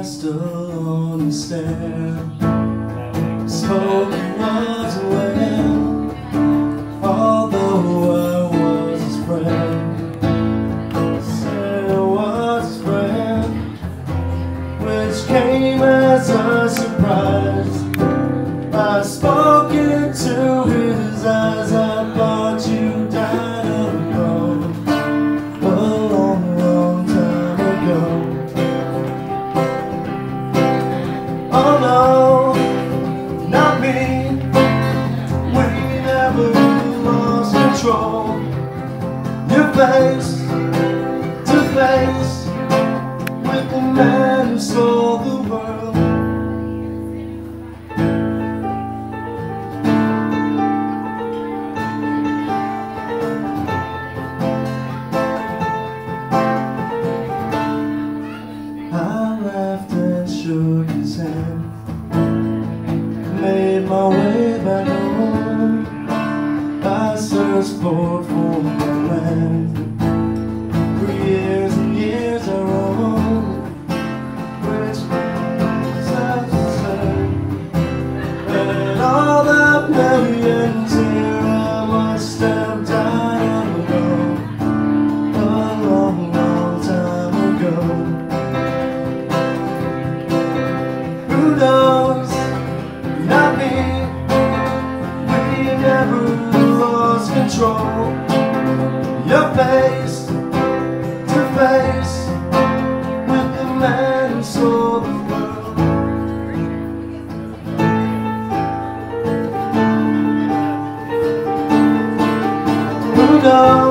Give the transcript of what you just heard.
cast a lonely stare Smoking was aware Although I was his friend? Said I was his friend? Which came as a surprise. Control You're face to face With the man who sold the world. I laughed and shook his hand for foreign land. For years and years I roamed Which I said And all the millions Me.